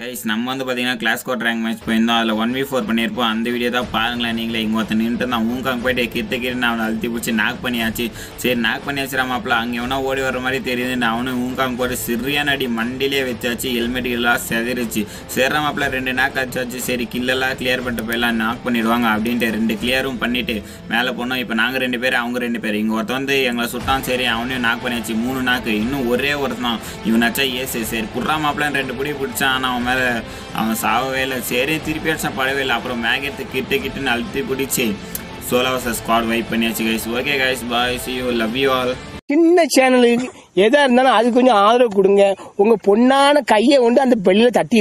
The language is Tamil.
கைஸ் நம்ம வந்து பார்த்தீங்கன்னா கிளாஸ் கோட் ரேங்க் மேட்ச் போயிருந்தோம். அதில் ஒன் வி ஃபோர் பண்ணியிருப்போம். அந்த வீடியோ தான் பாருங்களேன் நீங்களே. இங்கே ஒருத்தன் நின்றுட்டு நான் ஊங்காங்க போயிட்டு கிட்ட கிட்ட நான் அவனை அழுத்தி பிடிச்சி நாக் பண்ணியாச்சு. சரி நாக் பண்ணியாச்சுரா மாப்பிள அங்கே எவனா ஓடி வர மாதிரி தெரியுது. நான் அவனும் ஊங்காங்க போட்டு சிறியான அடி மண்டிலே வச்சாச்சு. ஹெல்மெட் எல்லாம் செதறிச்சு. சேர்ற மாப்பிள ரெண்டு நாக் அடிச்சாச்சு. சரி கில்லெல்லாம் கிளியர் பண்ணிட்டு போயிடலாம். நாக் பண்ணிடுவாங்க அப்படின்ட்டு ரெண்டு கிளியரும் பண்ணிட்டு மேலே போனோம். இப்போ நாங்கள் ரெண்டு பேர் அவங்க ரெண்டு பேர். இங்கே ஒருத்தன் வந்து எங்களை சுட்டான். சரி அவனையும் நாக் பண்ணியாச்சு. மூணு நாக்கு இன்னும் ஒரே ஒருத்தன். இவனாச்சா ஏசு. சரி குட்ரா மாப்பிளன்னு ரெண்டு பிடி பிடிச்சான். ஆனால் அவன் மேலே அவன் சாகவே இல்லை. சரி திருப்பி அடிச்சா படவே இல்லை. அப்புறம் மேகத்தை கிட்ட கிட்டுன்னு அழுத்தி பிடிச்சி சோலாவச ஸ்குவாட் வைப் பண்ணியாச்சு guys okay guys bye see you love you all சின்ன சேனலுக்கு எதா இருந்தாலும் அது கொஞ்சம் ஆதரவு கொடுங்க. உங்க பொண்ணான கையை கொண்டு அந்த பெல்லில தட்டி